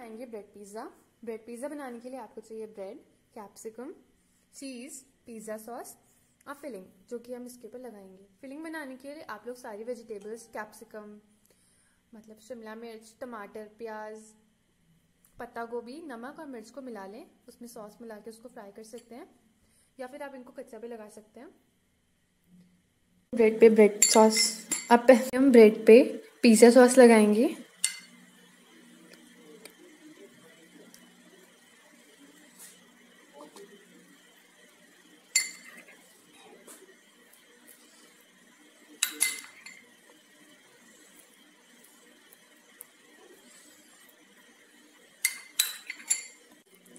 बनाएँगे bread pizza bread pizza बनाने के लिए आपको चाहिए bread capsicum cheese pizza sauce और फिलिंग जो कि हम इसके ऊपर लगाएँगे. फिलिंग बनाने के लिए आप लोग सारी वेजिटेबल्स कैप्सिकम मतलब शिमला मिर्च, टमाटर, प्याज, पत्ता गोभी, नमक और मिर्च को मिला लें. उसमें सॉस मिला के उसको फ्राई कर सकते हैं. या फिर आप इनको कच्चा भी लगा सकते हैं. ब्रेड पे ब्रेड सॉस अब पहले हम ब्रेड पे पिज़्ज़ा सॉस लगाएँगे.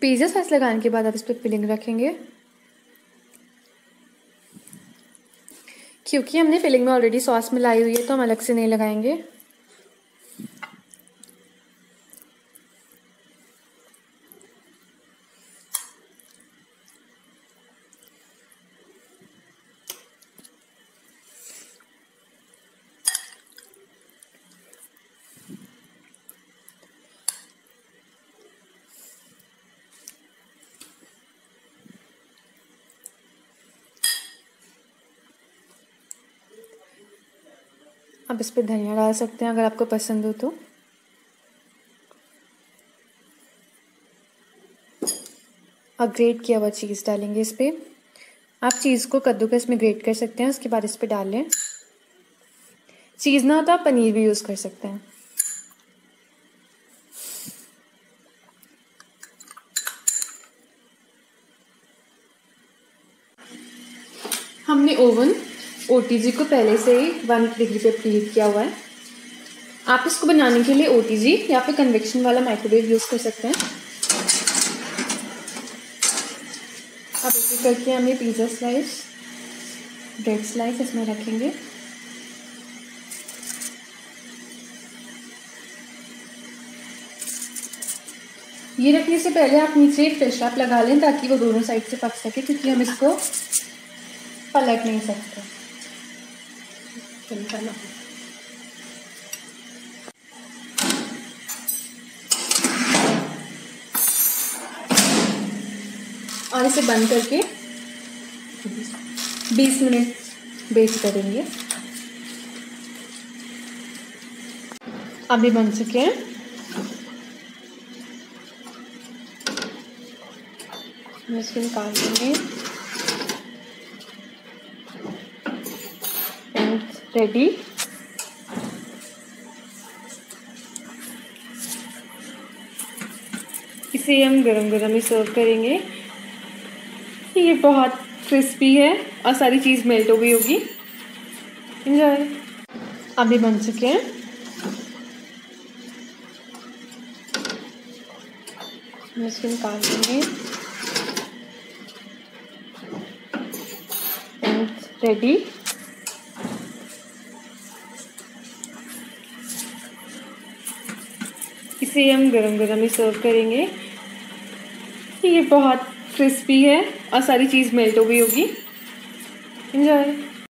पिज़्ज़ा सॉस लगाने के बाद आप इस पर फिलिंग रखेंगे। क्योंकि हमने फिलिंग में ऑलरेडी सॉस मिलाई हुई है तो हम अलग से नहीं लगाएँगे। आप इस पर धनिया डाल सकते हैं, अगर आपको पसंद हो तो। और ग्रेट किया हुआ चीज़ डालेंगे इस पर आप चीज़ को कद्दूकस में ग्रेट कर सकते हैं, उसके बाद इस पर डाल। लें चीज़ ना हो तो आप पनीर भी यूज़ कर सकते हैं। हमने ओवन ओटीजी को पहले से ही वन डिग्री पे प्रीहीट किया हुआ है। आप इसको बनाने के लिए ओटीजी या फिर कन्वेक्शन वाला माइक्रोवेव यूज़ कर सकते हैं। अब एक करके हम ये पिज़्ज़ा स्लाइस ब्रेड स्लाइस इसमें रखेंगे। ये रखने से पहले आप नीचे एक फ्रेश रैप लगा लें ताकि वो दोनों साइड से पक सके, क्योंकि हम इसको पलट नहीं सकते। चलो और इसे बंद करके 20 मिनट बेक करेंगे। अभी बन चुके हैं। मैं इसको निकाल देंगे रेडी इसे हम गरम गरम ही सर्व करेंगे। ये बहुत क्रिस्पी है और सारी चीज़ मेल्ट हो गई होगी। इंजॉय अभी बन चुके हैं। इसको निकाल देंगे रेडी इसे हम गरम गरम ही सर्व करेंगे। ये बहुत क्रिस्पी है और सारी चीज़ मेल्ट हो गई होगी। इंजॉय